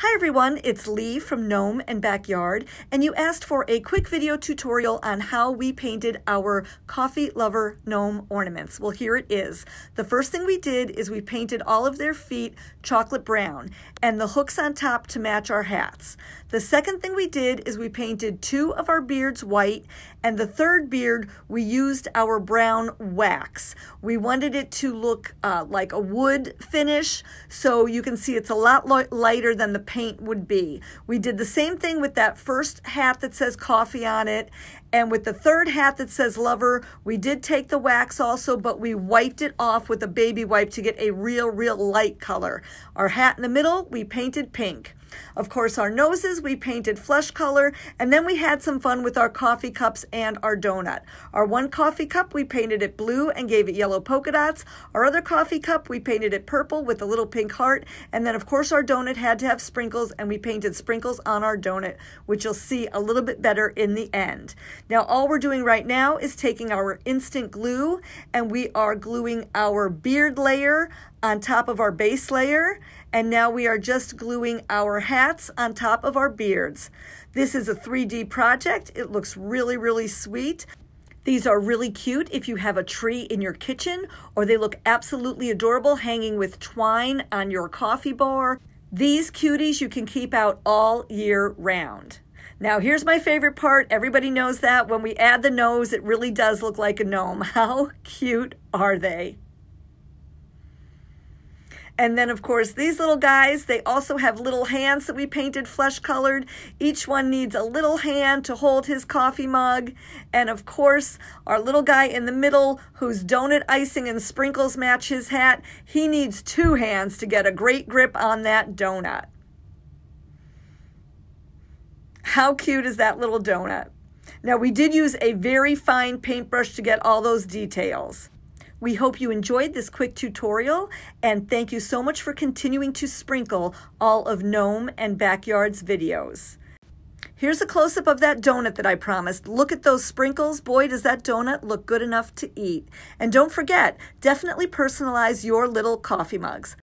Hi everyone, it's Lee from Gnome and Backyard, and you asked for a quick video tutorial on how we painted our coffee lover gnome ornaments. Well, here it is. The first thing we did is we painted all of their feet chocolate brown and the hooks on top to match our hats. The second thing we did is we painted two of our beards white, and the third beard we used our brown wax. We wanted it to look uh, like a wood finish, so you can see it's a lot lighter than the paint would be. We did the same thing with that first hat that says coffee on it. And with the third hat that says lover, we did take the wax also, but we wiped it off with a baby wipe to get a real, real light color. Our hat in the middle, we painted pink. Of course, our noses, we painted flesh color, and then we had some fun with our coffee cups and our donut. Our one coffee cup, we painted it blue and gave it yellow polka dots. Our other coffee cup, we painted it purple with a little pink heart. And then, of course, our donut had to have sprinkles, and we painted sprinkles on our donut, which you'll see a little bit better in the end. Now, all we're doing right now is taking our instant glue, and we are gluing our beard layer on top of our base layer and now we are just gluing our hats on top of our beards. This is a 3D project. It looks really, really sweet. These are really cute if you have a tree in your kitchen, or they look absolutely adorable hanging with twine on your coffee bar. These cuties you can keep out all year round. Now, here's my favorite part. Everybody knows that when we add the nose, it really does look like a gnome. How cute are they? And then, of course, these little guys, they also have little hands that we painted flesh colored. Each one needs a little hand to hold his coffee mug. And of course, our little guy in the middle, whose donut icing and sprinkles match his hat, he needs two hands to get a great grip on that donut. How cute is that little donut? Now, we did use a very fine paintbrush to get all those details. We hope you enjoyed this quick tutorial and thank you so much for continuing to sprinkle all of Gnome and Backyard's videos. Here's a close-up of that donut that I promised. Look at those sprinkles. Boy, does that donut look good enough to eat. And don't forget, definitely personalize your little coffee mugs.